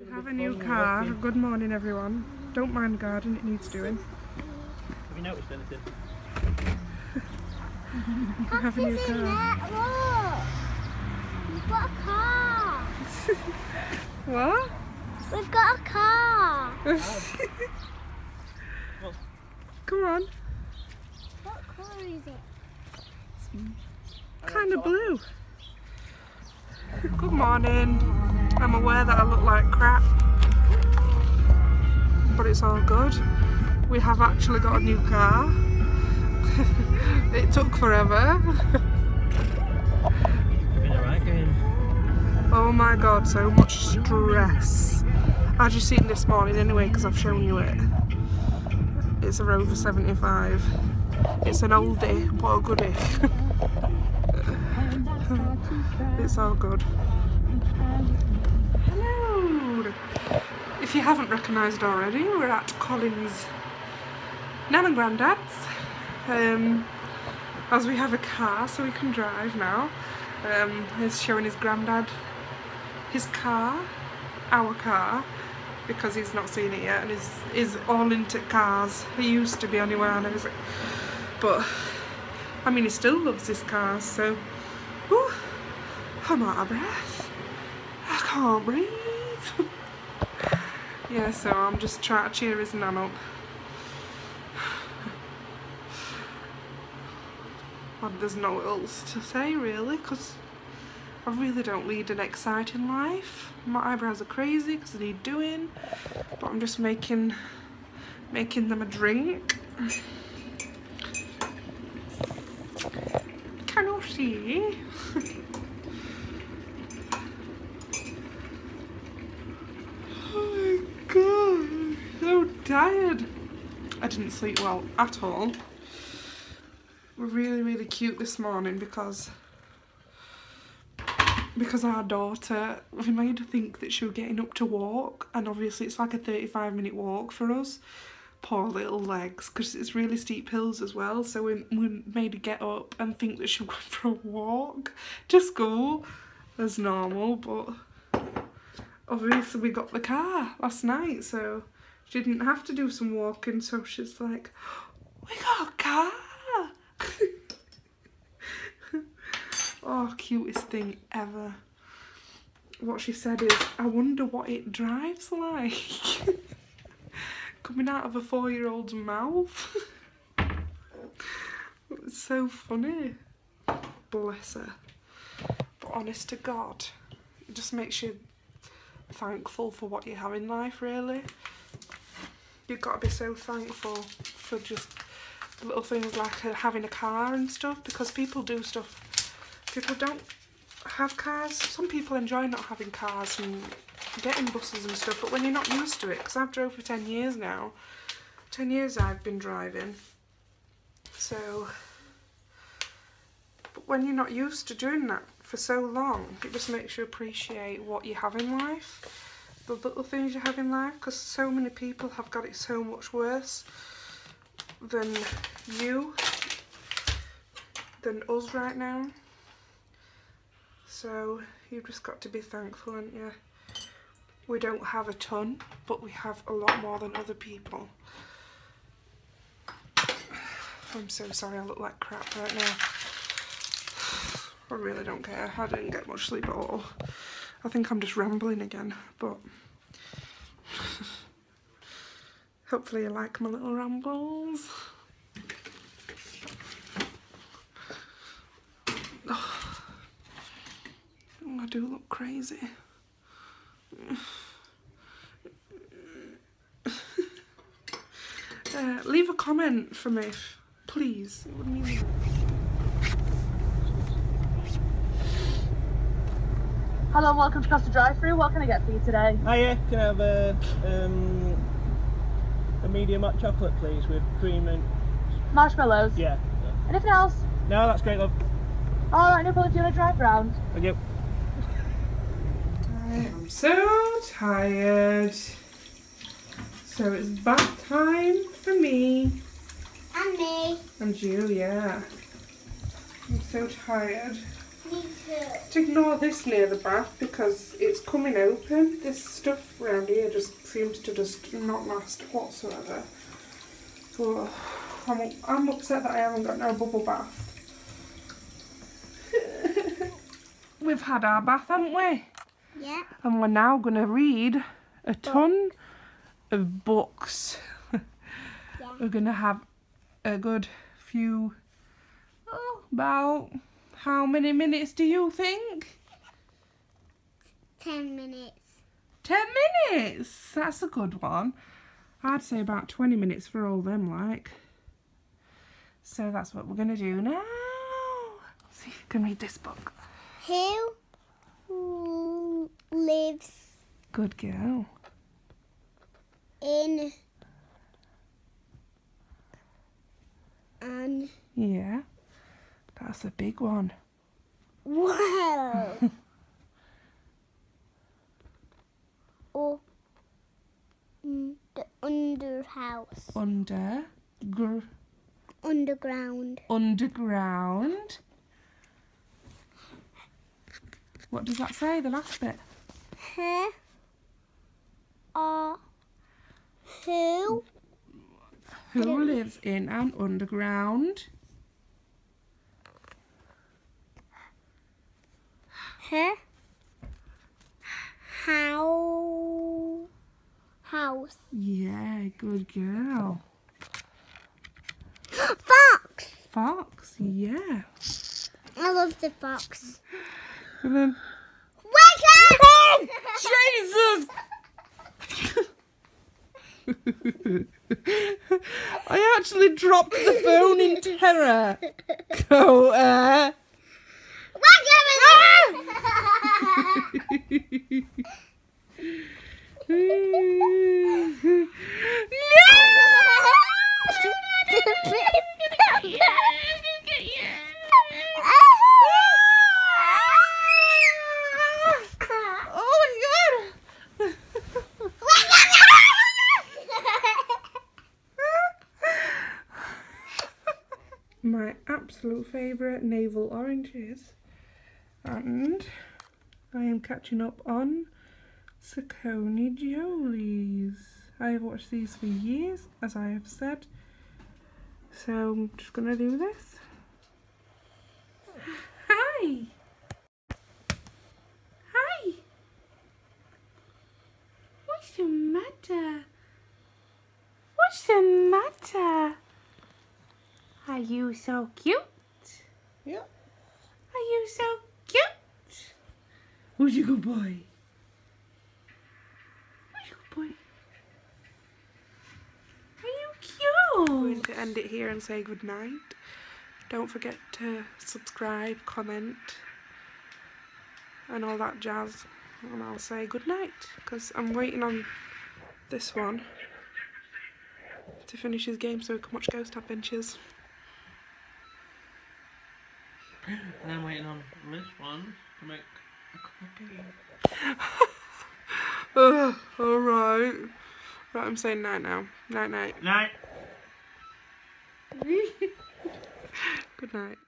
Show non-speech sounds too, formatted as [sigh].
We have a new car. Good morning, everyone. Don't mind the garden, it needs doing. Have you noticed anything? [laughs] We have a new Papa's in car. there. Look. We've got a car. [laughs] What? We've got a car. [laughs] Come on. What colour is it? Kind of blue. Good morning. I'm aware that I look like crap, but it's all good. We have actually got a new car. [laughs] it took forever. Oh my god, so much stress. I just seen this morning anyway because I've shown you it. It's a Rover 75. It's an oldie, but a goodie. [laughs] it's all good. Hello! If you haven't recognised already, we're at Colin's Nan and Grandad's. Um, as we have a car so we can drive now. Um, he's showing his granddad his car, our car, because he's not seen it yet and is is all into cars. He used to be anyway, I know, but I mean he still loves his cars. So, whew, I'm out of breath. I can't breathe. [laughs] yeah, so I'm just trying to cheer his nan up. [sighs] And there's no else to say really, because I really don't lead an exciting life. My eyebrows are crazy because they need doing, but I'm just making making them a drink. [sighs] Can you see? [laughs] oh my god, so tired. I didn't sleep well at all. We're really, really cute this morning because because our daughter, we made her think that she was getting up to walk, and obviously it's like a 35 minute walk for us. Poor little legs, because it's really steep hills as well. So we, we made her get up and think that she [laughs] going for a walk to school as normal, but obviously we got the car last night, so she didn't have to do some walking. So she's like, "We got a car." [laughs] Oh, cutest thing ever. What she said is, I wonder what it drives like. [laughs] Coming out of a four-year-old's mouth. [laughs] it's so funny. Bless her. But honest to God, it just makes you thankful for what you have in life, really. You've got to be so thankful for just little things like having a car and stuff because people do stuff people don't have cars. Some people enjoy not having cars and getting buses and stuff, but when you're not used to it, because I've drove for 10 years now, 10 years I've been driving, so, but when you're not used to doing that for so long, it just makes you appreciate what you have in life, the little things you have in life, because so many people have got it so much worse than you, than us right now. So you've just got to be thankful, and you? We don't have a ton, but we have a lot more than other people. I'm so sorry I look like crap right now. I really don't care. I didn't get much sleep at all. I think I'm just rambling again, but [laughs] hopefully you like my little rambles. Oh, [sighs] I do look crazy. [laughs] uh, leave a comment for me, please. It would mean Hello and welcome to Costa Drive Through. What can I get for you today? Hiya, can I have a, um, a medium hot chocolate please with cream and... Marshmallows. Yeah. Anything else? No, that's great love. Alright, no problem. Do you want to drive round? Thank you. I am so tired. So it's bath time for me And me. and you, yeah. I'm so tired. To ignore this near the bath because it's coming open. This stuff around here just seems to just not last whatsoever. But I'm, I'm upset that I haven't got no bubble bath. [laughs] We've had our bath, haven't we? Yeah. And we're now going to read a ton of books. Yeah. We're going to have a good few, oh, about how many minutes do you think? Ten minutes. 10 minutes! That's a good one. I'd say about 20 minutes for all them, like. So that's what we're going to do now. [laughs] See if you can read this book. Who lives Good girl. in an Yeah. That's a big one. Wow. [laughs] or mm, the underhouse Under. Gr- underground underground. What does that say, the last bit? who are who Who lives in an underground? Her how house Yeah, good girl. fox Fox, yeah. I love the fox And then, wake up Jesus! I actually dropped the phone in terror. Go, uh. wake oh my absolute favourite navel oranges. And I am catching up on Saccone-Jolys. I have watched these for years, as I have said. So I'm just gonna do this. Hi! Hi! What's the matter? What's the matter? Are you so cute? Yeah. Are you so cute? Who's your good boy? Who's your good boy? Are you cute? We're going to end it here and say good night. Don't forget to subscribe, comment, and all that jazz. And I'll say good night because I'm waiting on this one to finish his game so we can watch Ghost Adventures. And I'm waiting on this one to make a. Ugh, alright. Right, I'm saying night now. Night night. Night. [laughs] Good night.